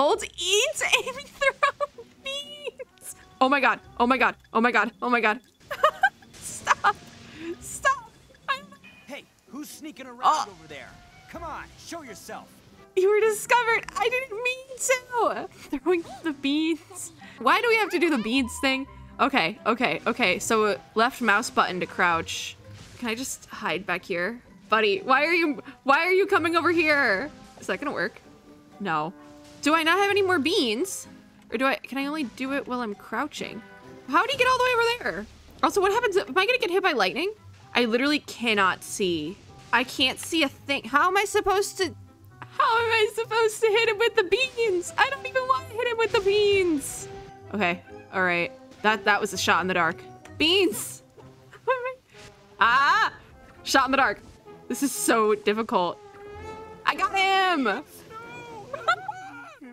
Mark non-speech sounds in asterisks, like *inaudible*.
Hold to aim *laughs* throw beans. Oh my god. Oh my god. Oh my god. Oh my god. *laughs* Stop. Stop. I'm... Hey, who's sneaking around Oh. over there? Come on, show yourself. You were discovered. I didn't mean to. Throwing the beans. Why do we have to do the beans thing? Okay, okay, okay. So uh, left mouse button to crouch. Can I just hide back here? Buddy, why are you why are you coming over here? Is that gonna work? No. Do I not have any more beans? Or do I can I only do it while I'm crouching? How do you get all the way over there? Also, what happens? Am I gonna get hit by lightning? I literally cannot see. I can't see a thing. How am I supposed to how am I supposed to hit him with the beans? I don't even want to hit him with the beans. Okay, all right. That that was a shot in the dark. Beans. *laughs* ah! Shot in the dark. This is so difficult. I got him.